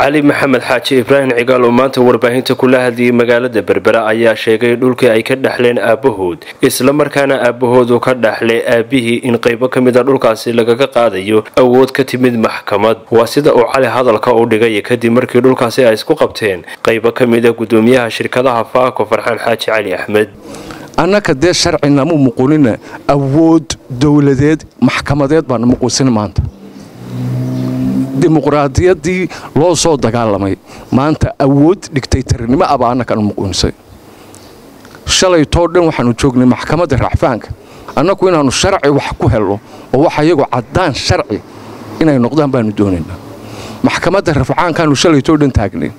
cali maxamed xaaji ibraahim cigaal oo maanta warbaahinta kula hadlayay magaalada berbera ayaa sheegay dhulkii ay ka dhexleen aabahood islamarkaana aabahood uu ka dhexlay aabihii in qaybo ka mid a dhulkaasi lagaga qaadayo awood ka timid maxkamad. Waa sida uu cali hadalka u dhigay kadib markii dhulkaasi ay isku qabteen qaybo ka mid a gudoomiyaha shirkadaha faako farxaan xaaji cali axmed. Annaka dee sharcinamu muqunina awood dowladeed maxkamadeed baana muquusin maanta dimuqraadiyaddii loo soo dagaalamay. Maanta awood dhigtaytarnimo aba annakanu muquunisay shalaytoo dhan waxaanu joognay maxkamadda racfaanka annaku inaannu sharci wax ku helno oo wax iyagu caddaan sharci inay noqdaan baanu doonaynaa. Maxkamadda rafcaankaanu shalaytoo dhan taagnay.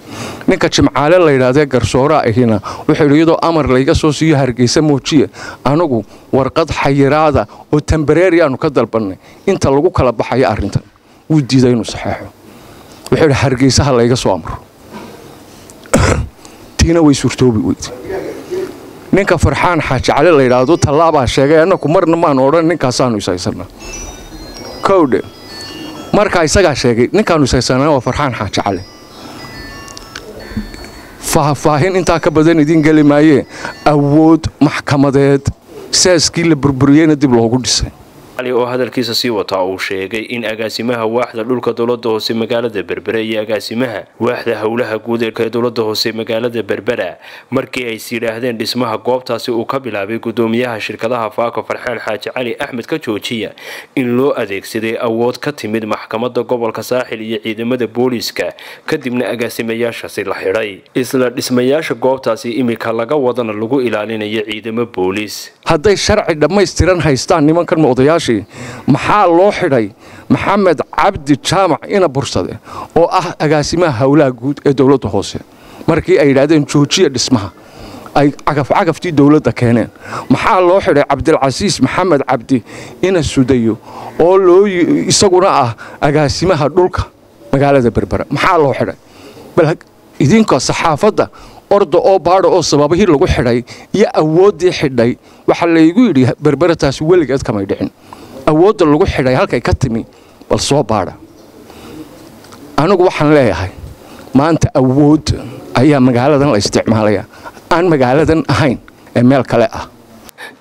Ninka jimcaale layidhaahdee garsooraa ahina wuxuu yidhi iyadoo amar layga soo siiyo hargeysa moojiya anagu warqad xayiraada oo tambareeri aanu ka dalbannay. Inta lagu kala baxayo arrintan wuu diiday inuu saxeexo wuxuu yidhi hargeysaha layga soo amro. Tiina way suurtoobi weyd ninka farxaan xaaji cali layidhaahdo tallaabaa sheegay annaku marna maanu odhan ninkaasaanu ishaysanaa kowdhe markaa isagaa sheegay ninkaanu ishaysanaa waa farxaan xaaji faahfaahin intaa ka badan idiin geli maayee awood maxkamadeed saaskii la burburiyeyna dib loogu dhisay cali oo hadalkiisa sii wataa uu sheegay in agaasimaha waaxda dhulka dowladda hoose magaalada berbera iyo agaasimaha waaxda howlaha guud ee dowladda hoose magaalada berbera markii ay yidhaahdeen dhismaha goobtaasi uu ka bilaabay gudoomiyaha shirkadaha faako farxaan xaaji cali axmed ka joojiya in loo adeegsaday awood ka timid maxkamada gobolka saaxil iyo ciidamada booliiska kadibna agaasimayaashaasi la xidhay isla dhismayaasha goobtaasi imika laga wadana lagu ilaalinayo ciidamo booliis hadday sharci dhammaystiran haystaan nimankan odayaashii maxaa loo xidhay maxamed cabdi jaamac ina bursade oo ah agaasimaha howlaha guud ee dowladda hoose? Markii ay yidhaahdeen joojiya dhismaha ay cagafcagaftii dowladda keeneen. Maxaa loo xidhay cabdilcasiis maxamed cabdi ina sudayo oo loo isaguna ah agaasimaha dhulka magaalada berbera? Maxaa loo xidhay? Bal idinka saxaafadda orda oo baadha oo sababihii lagu xidhay iyo awooddii xidhay waxaa laygu yidhi berberataasi weligeed kamay dhicin. Awoodda lagu xidhay halkay ka timi bal soo baadha. Anigu waxaan leeyahay maanta awood ayaa magaaladan la isticmaalaya. Aan magaaladan ahayn ee meel kale ah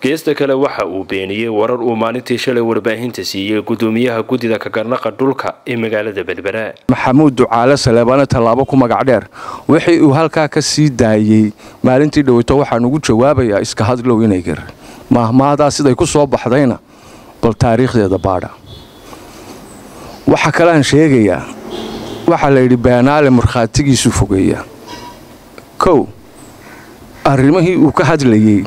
geesta kale waxa uu beeniyey warar uu maalintii shalay warbaahinta siiyey gudoomiyaha guddida kagarnaqa dhulka ee magaalada berbera maxamuud ducaale saleebaane tallaabo ku magac dheer. Wixii uu halkaa ka sii daayey maalintii dhoweyto waxaan ugu jawaabayaa iska hadlow inay gar. Maahmaadaa siday ku soo baxdayna bal taariikhdeeda baadha. Waxa kaleaan sheegayaa waxaa la yidhi beenaale markhaatigiisu fogeeya kow arrimihii uu ka hadlayey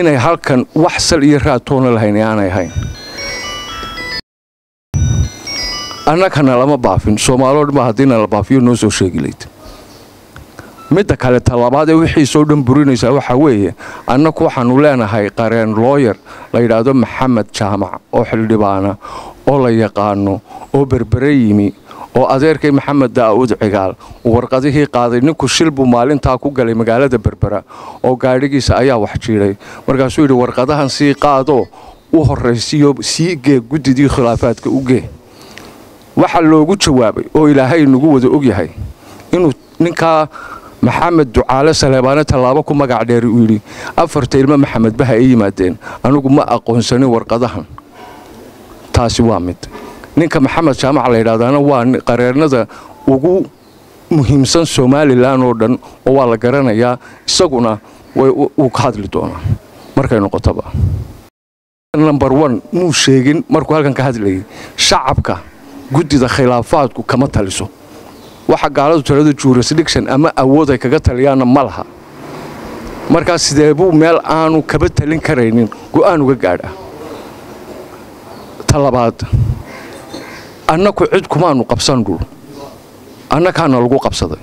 inay halkan wax sal iyo raatoona lahayn aanay ahayn annakana lama baafin soomaaloo dhan baa haddiina la baafiyo noo soo sheegi layd midda kale tallabaad ee wixiisoo dhan burinaysaa waxaa weeye annaku waxaannu leenahay qareen looyar la yidhaahdo maxamed jaamac oo xildhibaana oo la yaqaano oo berbere yimi oo adeerkay maxamed daa'uud cigaal. Warqadihii qaaday ninku shil buu maalintaa ku galay magaalada berbera oo gaadhigiisa ayaa wax jiidhay markaasuu yidhi warqadahan sii qaadoo u horraysiyo sii gee guddidii khilaafaadka u gee. Waxaa loogu jawaabay oo ilaahay nagu wada ogyahay inuu ninkaa maxamed ducaale saleebaane tallaabo ku magac dheeri uu yidhi afarta ilmo maxamed baha ay yimaadeen anigu ma aqoonsanin warqadahan. Taasi waa mid ninka maxamed jaamac la yidhahdaana waa qareernada ugu muhiimsan somalilan oo dhan oo waa la garanayaa isaguna wuu ka hadli doonaa. Markay noqotoba number one muu sheegin markuu halkan ka hadlayay shacabka guddida khilaafaadku kama taliso. Waxa gaaladu talada jurisdiction ama awood ay kaga taliyaanna ma laha. Markaas sidee buu meel aanu kaba talin karaynin go'aan uga gaadha. Talabaad annaku cid kumaanu qabsan dhul. Annakaana lagu qabsaday.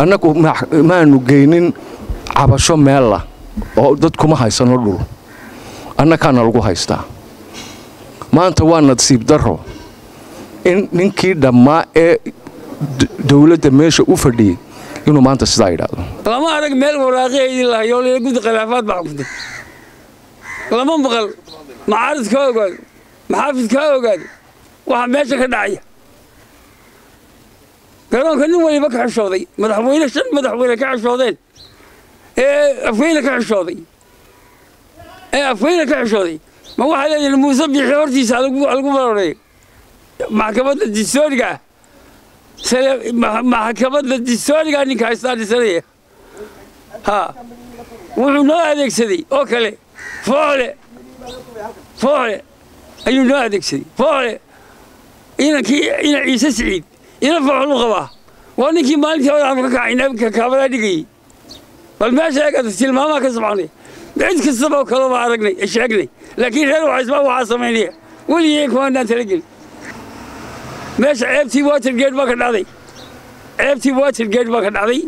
Annagu maanu geynin cabasho meella oo dad kuma haysano dhul. Annakaana lagu haystaa. Maanta waa nasiib darro. In ninkii dhammaa ee dowladda meesha u fadhiyey inuu maanta sidaa yidhaahdo. Lama arag meel waraaqaheydii lahayo layla guddi khilaafaad baa xukuntay lama maqal. Macaarid kaa ogaado maxaafid kaa ogaado waxa meesha ka dhacaya. Garoonka nin waliba ka xishooday madaxweyne shan madaxweyne ka xishoodeen. Ee afweyne ka xishooday. Ee afweyne ka xishooday. Ma waxaa leeyihiin muuse biixi hortiisa lagu baroreeyo maxkamadda distooriga ah. Maxkamadda distooriga ninka haystaa dhisanaya ha. Wuxuu noo adeegsaday oo kale fooxle fooxle ayuu noo adeegsaday fooxle inankii ina ciise siciid ina fooxlu qabaa waa ninkii maalintii aanu ka kacay kaabadaa dhigayey bal meesha eegata tilmaamaa ka soconay cid kastaba kaleba aragnay sheegnay laakiin reer waxaysbaa waxaa samaynaya weligeen kumaanaan talagelin meesha ceebtii watergate baa ka dhacday ceebtii watergate baa ka dhacday